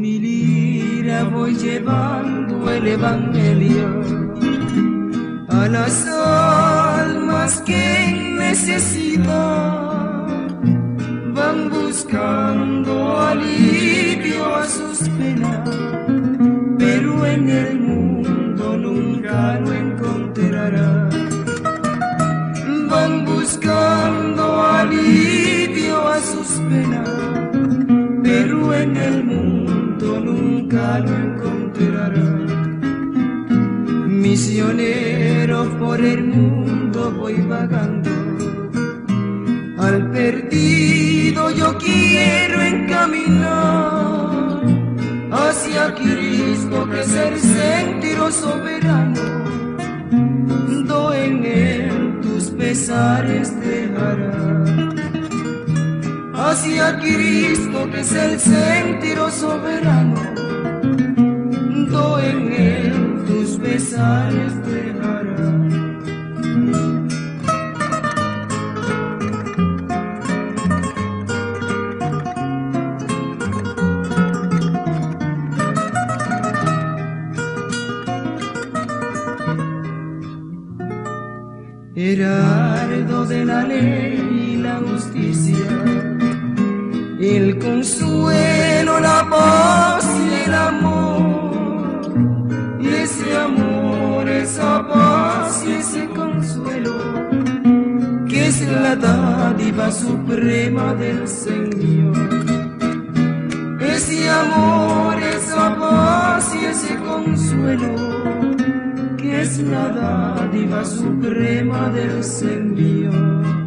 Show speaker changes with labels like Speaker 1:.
Speaker 1: Mi lira voy llevando el evangelio a las almas que en necesidad van buscando alivio a sus penas, pero en el mundo nunca lo encontrarán. Van buscando alivio a sus penas, pero en el mundo nunca lo encontrarán. Misionero por el mundo voy vagando, al perdido yo quiero encaminar hacia Cristo que es el sentido soberano, do en él tus pesares dejará. Hacia Cristo que es el sentido soberano, do en él tus pesares dejará. Heraldo de la ley y la justicia, el consuelo, la paz y el amor, y ese amor, esa paz y ese consuelo, que es la dádiva suprema del Señor. Ese amor, esa paz y ese consuelo, que es la dádiva suprema del Señor.